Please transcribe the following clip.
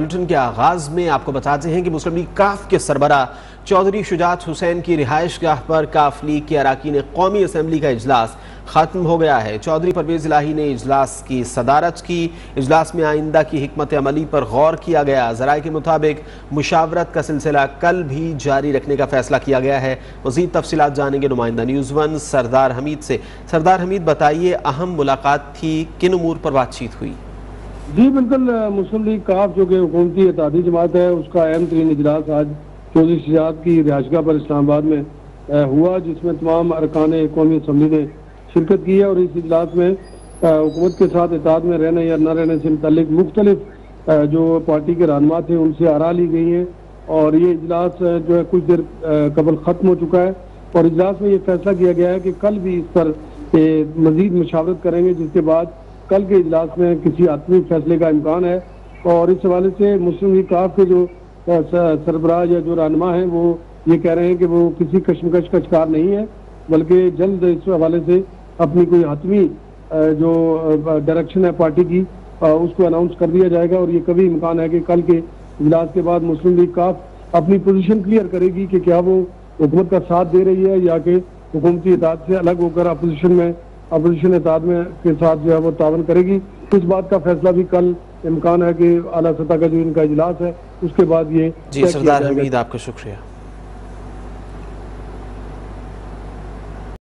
Bulletin के आगाज़ में आपको बताते हैं कि मुस्लिम लीग काफ के सरबरा चौधरी शुजात हुसैन की रिहाइश गाह पर काफ लीग के अरकान कौमी असम्बली का इजलास खत्म हो गया है। चौधरी परवेज इलाही ने इजलास की सदारत की। इजलास में आइंदा की हमत अमली पर गौर किया गया। जराये के मुताबिक मुशावरत का सिलसिला कल भी जारी रखने का फैसला किया गया है। मजीद तफसीत जानेंगे नुमाइंदा न्यूज़ वन सरदार हमीद से। सरदार हमीद, बताइए, अहम मुलाकात थी, किन उमूर पर बातचीत हुई? जी, बिल्कुल मुस्लिम लीग काफ, जो कि हुकूमती इतादी जमात है, उसका अहम तरीन इजलास आज चौधरी शजात की रिहाशगा पर इस्लामाबाद में हुआ, जिसमें तमाम अरकान कौमी असम्बली ने शिरकत की है और इस इजलास में हुकूमत के साथ इताद में रहने या न रहने से मुतलिक मुख्तलिफ़ जो पार्टी के रहनमा थे, उनसे आरा ली गई हैं और ये इजलास जो है, कुछ देर कबल ख़त्म हो चुका है और इजलास में ये फैसला किया गया है कि कल भी इस पर मजीद मशावरत करेंगे, जिसके बाद कल के इजलास में किसी आत्मिक फैसले का इम्कान है और इस हवाले से मुस्लिम लीग काफ के जो सरबराज या जो रहनमा है, वो ये कह रहे हैं कि वो किसी कश्मकश का शिकार नहीं है, बल्कि जल्द इस हवाले से अपनी कोई हतमी जो डायरेक्शन है पार्टी की उसको अनाउंस कर दिया जाएगा और ये कभी इम्कान है कि कल के इजलास के बाद मुस्लिम लीग काफ अपनी पोजीशन क्लियर करेगी कि क्या वो हुकूमत का साथ दे रही है या कि हुकूमती इतात से अलग होकर अपोजिशन में अपोजिशन इतिहाद में के साथ जो है वो तावन करेगी। इस बात का फैसला भी कल इम्कान है कि अला सतह का जो इनका इजलास है उसके बाद ये जी सरदार हमीद आपका शुक्रिया।